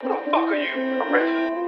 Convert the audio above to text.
Who the fuck are you? I'm